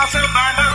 I'll survive.